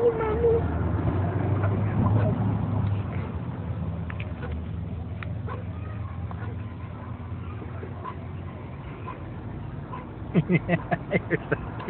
you, mommy. You're so